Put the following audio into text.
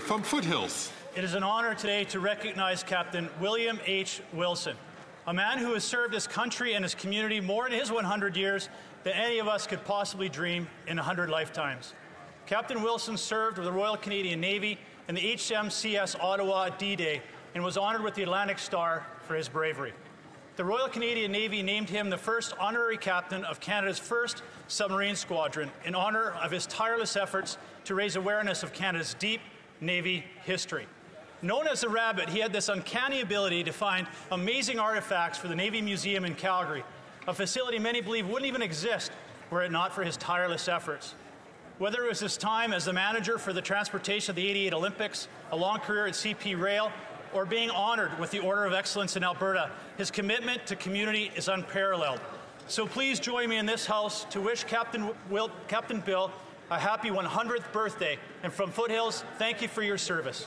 from Foothills. It is an honor today to recognize Captain William H. Wilson, a man who has served his country and his community more in his 100 years than any of us could possibly dream in 100 lifetimes. Captain Wilson served with the Royal Canadian Navy in the HMCS Ottawa D-Day and was honored with the Atlantic Star for his bravery. The Royal Canadian Navy named him the first honorary captain of Canada's first submarine squadron in honor of his tireless efforts to raise awareness of Canada's deep Navy history. Known as the Rabbit, he had this uncanny ability to find amazing artifacts for the Navy Museum in Calgary, a facility many believe wouldn't even exist were it not for his tireless efforts. Whether it was his time as the manager for the transportation of the 88 Olympics, a long career at CP Rail, or being honored with the Order of Excellence in Alberta, his commitment to community is unparalleled. So please join me in this house to wish Captain, Will, Captain Bill a happy 100th birthday. And from Foothills, thank you for your service.